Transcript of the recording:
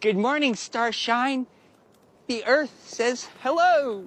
Good morning, Starshine. The Earth says hello.